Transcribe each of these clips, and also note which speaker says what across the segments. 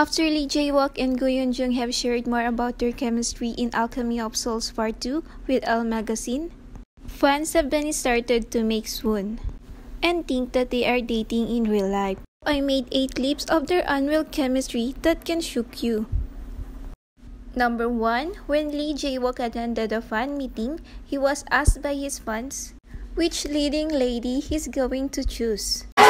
Speaker 1: After Lee Jae-wook and Go Yoon-jung have shared more about their chemistry in Alchemy of Souls Part 2 with Elle magazine, fans have been started to make swoon and think that they are dating in real life. I made 8 clips of their unreal chemistry that can shook you. Number 1. When Lee Jae-wook attended a fan meeting, he was asked by his fans which leading lady he's going to choose.
Speaker 2: 오케이,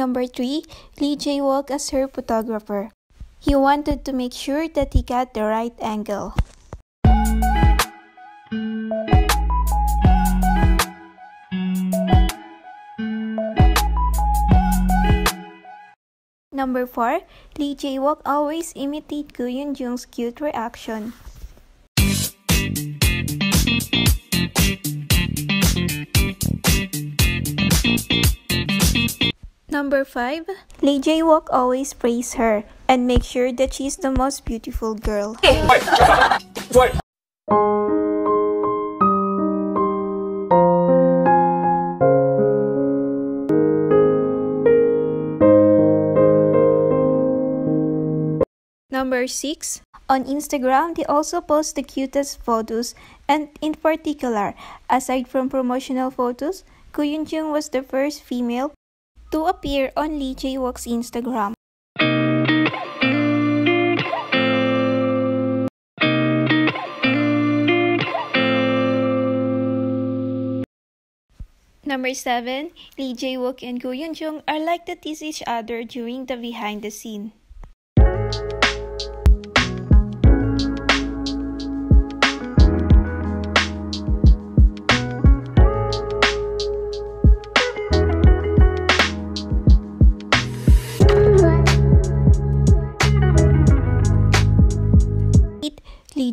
Speaker 1: Number 3. Lee Jae-wook as her photographer. He wanted to make sure that he got the right angle. Number 4. Lee Jae-wook always imitate Go Yoon-jung's cute reaction. Number 5. Lee Jae-wook always praise her and make sure that she's the most beautiful girl. Number 6. On Instagram, they also post the cutest photos and in particular, aside from promotional photos, Go Yoon-jung was the first female to appear on Lee Jae-wook's Instagram. Number 7. Lee Jae-wook and Go Yeon-jung are like to tease each other during the behind the scene.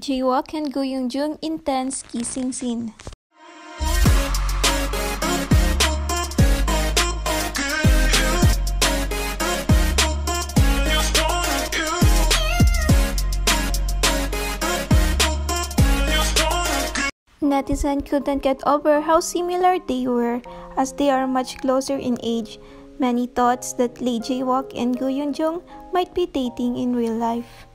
Speaker 1: Lee Jae-wook and Go Yoon-jung intense kissing scene. Netizen couldn't get over how similar they were, as they are much closer in age. Many thought that Lee Jae-wook and Go Yoon-jung might be dating in real life.